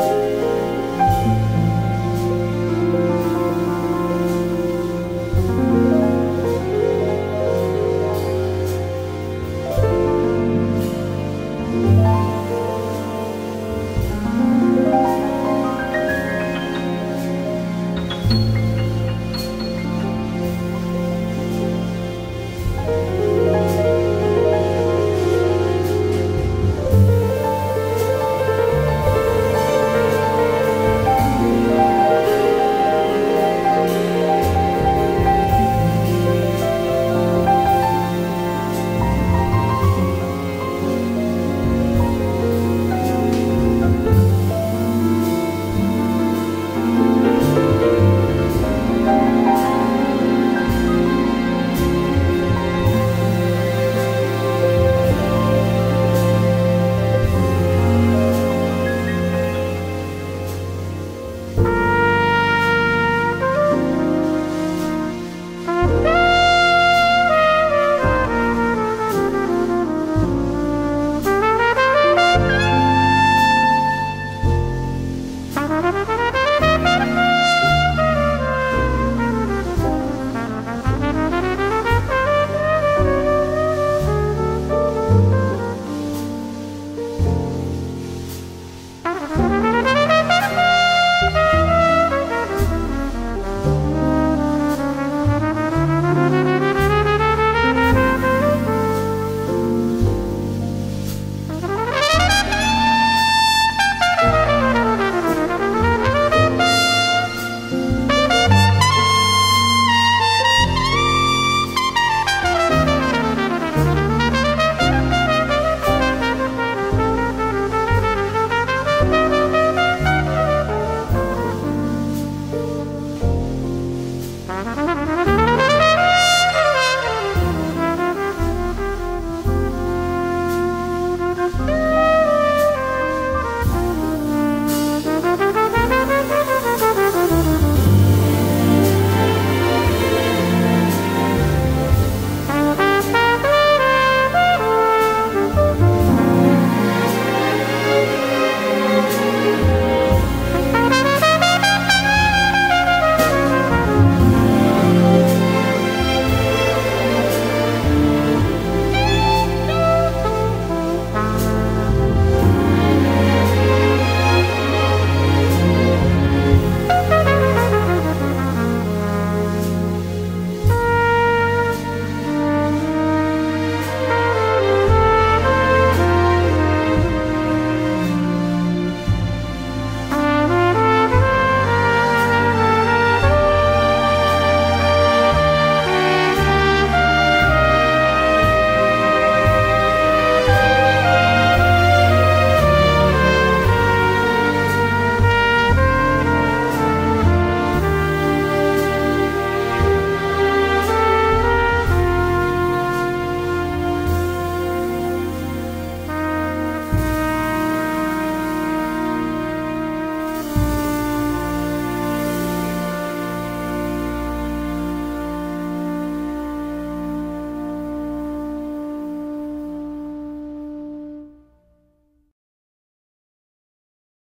Bye. Bye.